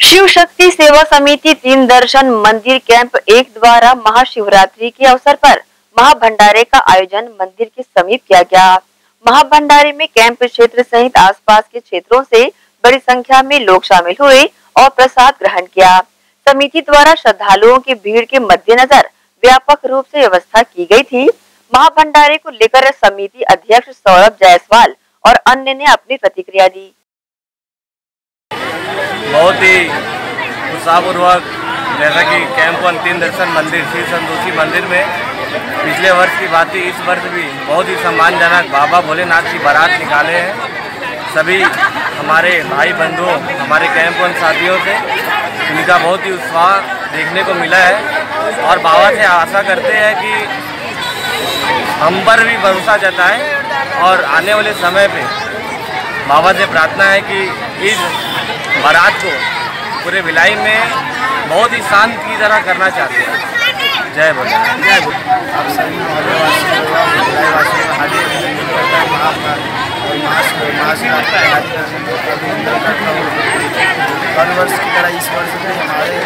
शिव शक्ति सेवा समिति तीन दर्शन मंदिर कैंप एक द्वारा महाशिवरात्रि के अवसर पर महाभंडारे का आयोजन मंदिर के समीप किया गया। महाभंडारे में कैंप क्षेत्र सहित आसपास के क्षेत्रों से बड़ी संख्या में लोग शामिल हुए और प्रसाद ग्रहण किया। समिति द्वारा श्रद्धालुओं की भीड़ के मद्देनजर व्यापक रूप से व्यवस्था की गई थी। महाभंडारे को लेकर समिति अध्यक्ष सौरभ जायसवाल और अन्य ने अपनी प्रतिक्रिया दी। बहुत ही उत्साहपूर्वक जैसा कि कैंप वन तीन दर्शन मंदिर, श्री संतोषी मंदिर में पिछले वर्ष की बात ही इस वर्ष भी बहुत ही सम्मानजनक बाबा भोलेनाथ की बारात निकाले हैं। सभी हमारे भाई बंधुओं, हमारे कैंप वन साथियों से इनका बहुत ही उत्साह देखने को मिला है और बाबा से आशा करते हैं कि हम पर भी भरोसा जताएँ और आने वाले समय पे बाबा से प्रार्थना है कि इस बारात को पूरे भिलाई में बहुत ही शांत की तरह करना चाहते हैं। जय बोले जय बोले। हर वर्ष की तरह इस वर्ष भी हमारे